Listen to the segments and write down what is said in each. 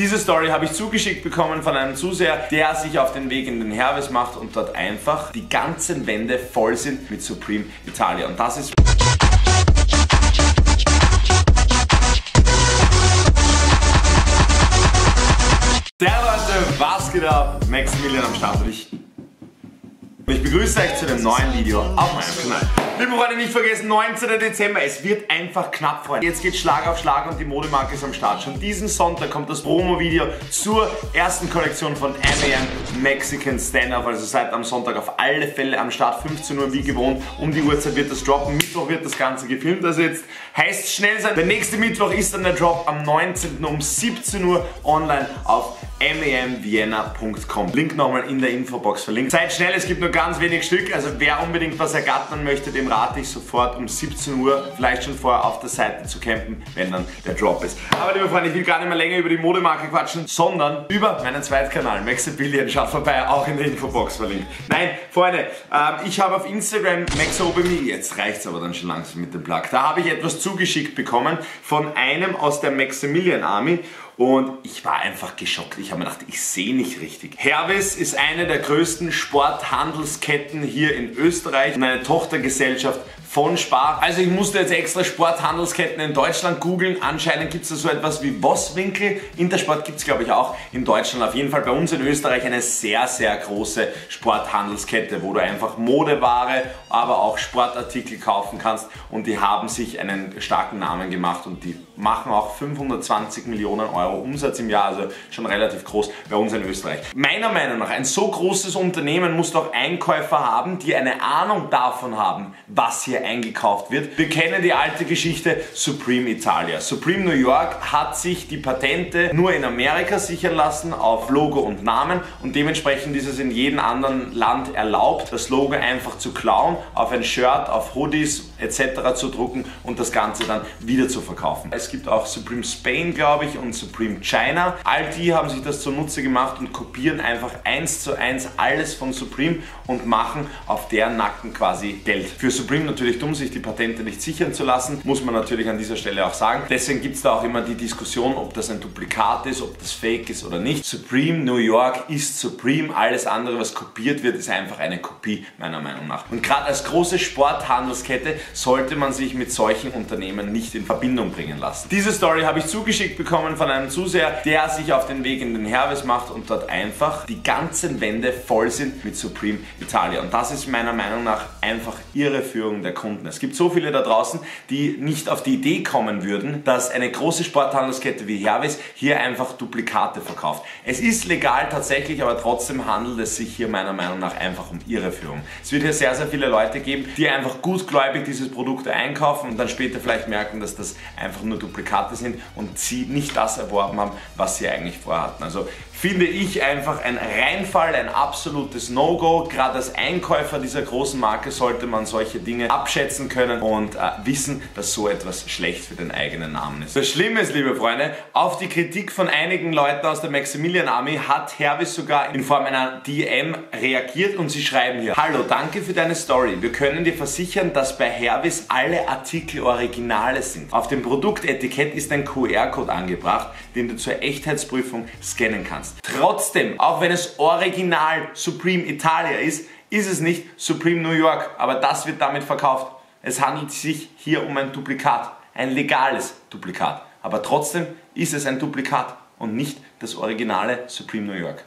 Diese Story habe ich zugeschickt bekommen von einem Zuseher, der sich auf den Weg in den Herves macht und dort einfach die ganzen Wände voll sind mit Supreme Italia. Und das ist... Servus was geht ab? Maximilian am Start und ich und ich begrüße euch zu dem neuen Video auf meinem Kanal. Liebe Freunde, nicht vergessen, 19. Dezember, es wird einfach knapp, Freunde. Jetzt geht Schlag auf Schlag und die Modemarke ist am Start. Schon diesen Sonntag kommt das Promo-Video zur ersten Kollektion von M&M Mexican Stand-Up. Also seid am Sonntag auf alle Fälle am Start, 15 Uhr wie gewohnt. Um die Uhrzeit wird das droppen, Mittwoch wird das Ganze gefilmt. Also jetzt heißt schnell sein. Der nächste Mittwoch ist dann der Drop am 19. um 17 Uhr online auf memvienna.com. Link nochmal in der Infobox verlinkt. Seid schnell, es gibt nur ganz wenig Stück, also wer unbedingt was ergattern möchte, dem rate ich sofort um 17 Uhr, vielleicht schon vorher auf der Seite zu campen, wenn dann der Drop ist. Aber liebe Freunde, ich will gar nicht mehr länger über die Modemarke quatschen, sondern über meinen Zweitkanal, Maximilian. Schaut vorbei, auch in der Infobox verlinkt. Nein, Freunde, ähm, ich habe auf Instagram Maxobemy, jetzt reicht es aber dann schon langsam mit dem Plug, da habe ich etwas zugeschickt bekommen von einem aus der Maximilian Army und ich war einfach geschockt. Ich habe mir gedacht, ich sehe nicht richtig. Hervis ist eine der größten Sporthandelsketten hier in Österreich und eine Tochtergesellschaft von Spar. Also ich musste jetzt extra Sporthandelsketten in Deutschland googeln. Anscheinend gibt es da so etwas wie Bosswinkel. Intersport gibt es glaube ich auch in Deutschland. Auf jeden Fall bei uns in Österreich eine sehr, sehr große Sporthandelskette, wo du einfach Modeware, aber auch Sportartikel kaufen kannst. Und die haben sich einen starken Namen gemacht und die machen auch 520 Millionen Euro Umsatz im Jahr, also schon relativ groß bei uns in Österreich. Meiner Meinung nach, ein so großes Unternehmen muss doch Einkäufer haben, die eine Ahnung davon haben, was hier eingekauft wird. Wir kennen die alte Geschichte Supreme Italia. Supreme New York hat sich die Patente nur in Amerika sichern lassen auf Logo und Namen und dementsprechend ist es in jedem anderen Land erlaubt, das Logo einfach zu klauen, auf ein Shirt, auf Hoodies etc. zu drucken und das Ganze dann wieder zu verkaufen. Es gibt auch Supreme Spain, glaube ich, und Supreme China. All die haben sich das zunutze gemacht und kopieren einfach eins zu eins alles von Supreme und machen auf deren Nacken quasi Geld. Für Supreme natürlich natürlich dumm, sich die Patente nicht sichern zu lassen, muss man natürlich an dieser Stelle auch sagen. Deswegen gibt es da auch immer die Diskussion, ob das ein Duplikat ist, ob das Fake ist oder nicht. Supreme New York ist Supreme, alles andere, was kopiert wird, ist einfach eine Kopie, meiner Meinung nach. Und gerade als große Sporthandelskette sollte man sich mit solchen Unternehmen nicht in Verbindung bringen lassen. Diese Story habe ich zugeschickt bekommen von einem Zuseher, der sich auf den Weg in den Herves macht und dort einfach die ganzen Wände voll sind mit Supreme Italia. Und das ist meiner Meinung nach einfach Irreführung der Kunden. Es gibt so viele da draußen, die nicht auf die Idee kommen würden, dass eine große Sporthandelskette wie Herves hier einfach Duplikate verkauft. Es ist legal tatsächlich, aber trotzdem handelt es sich hier meiner Meinung nach einfach um Irreführung. Es wird hier sehr, sehr viele Leute geben, die einfach gutgläubig dieses Produkt einkaufen und dann später vielleicht merken, dass das einfach nur Duplikate sind und sie nicht das erworben haben, was sie eigentlich vorhatten. Also finde ich einfach ein Reinfall, ein absolutes No-Go. Gerade als Einkäufer dieser großen Marke sollte man solche Dinge abschätzen können und äh, wissen, dass so etwas schlecht für den eigenen Namen ist. Das Schlimme ist, liebe Freunde, auf die Kritik von einigen Leuten aus der Maximilian Army hat Hervis sogar in Form einer DM reagiert und sie schreiben hier, Hallo, danke für deine Story. Wir können dir versichern, dass bei Hervis alle Artikel Originale sind. Auf dem Produktetikett ist ein QR-Code angebracht, den du zur Echtheitsprüfung scannen kannst kannst. Trotzdem, auch wenn es original Supreme Italia ist, ist es nicht Supreme New York, aber das wird damit verkauft. Es handelt sich hier um ein Duplikat, ein legales Duplikat. Aber trotzdem ist es ein Duplikat und nicht das originale Supreme New York.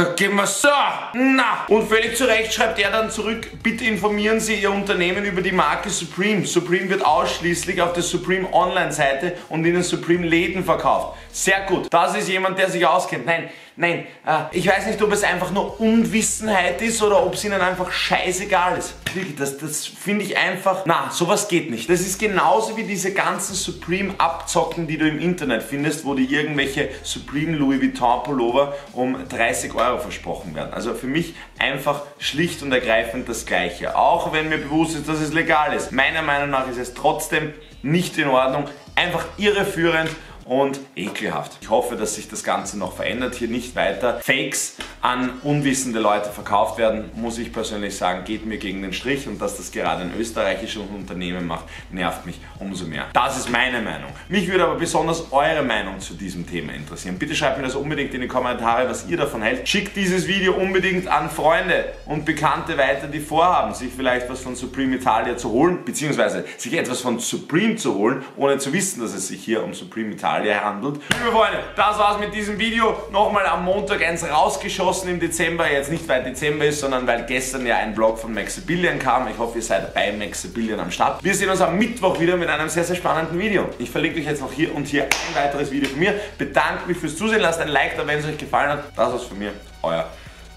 Da gehen wir so. Na. Und völlig zu Recht schreibt er dann zurück, bitte informieren Sie Ihr Unternehmen über die Marke Supreme. Supreme wird ausschließlich auf der Supreme Online-Seite und in den Supreme Läden verkauft. Sehr gut. Das ist jemand, der sich auskennt. Nein, nein. Äh, ich weiß nicht, ob es einfach nur Unwissenheit ist oder ob es ihnen einfach scheißegal ist. Wirklich, das, das finde ich einfach. Na, sowas geht nicht. Das ist genauso wie diese ganzen Supreme-Abzocken, die du im Internet findest, wo dir irgendwelche Supreme Louis Vuitton Pullover um 30 Euro versprochen werden. Also für mich einfach schlicht und ergreifend das Gleiche. Auch wenn mir bewusst ist, dass es legal ist. Meiner Meinung nach ist es trotzdem nicht in Ordnung. Einfach irreführend und ekelhaft. Ich hoffe, dass sich das Ganze noch verändert, hier nicht weiter Fakes an unwissende Leute verkauft werden, muss ich persönlich sagen, geht mir gegen den Strich und dass das gerade ein österreichisches Unternehmen macht, nervt mich umso mehr. Das ist meine Meinung. Mich würde aber besonders eure Meinung zu diesem Thema interessieren. Bitte schreibt mir das unbedingt in die Kommentare, was ihr davon hält. Schickt dieses Video unbedingt an Freunde und Bekannte weiter, die vorhaben, sich vielleicht was von Supreme Italia zu holen, beziehungsweise sich etwas von Supreme zu holen, ohne zu wissen, dass es sich hier um Supreme Italia handelt. Liebe Freunde, das war's mit diesem Video. Nochmal am Montag eins rausgeschossen im Dezember. Jetzt nicht, weil Dezember ist, sondern weil gestern ja ein Vlog von Maximilian kam. Ich hoffe, ihr seid bei Maximilian am Start. Wir sehen uns am Mittwoch wieder mit einem sehr, sehr spannenden Video. Ich verlinke euch jetzt noch hier und hier ein weiteres Video von mir. Bedanke mich fürs Zusehen. Lasst ein Like da, wenn es euch gefallen hat. Das war's von mir. Euer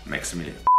Maximilian.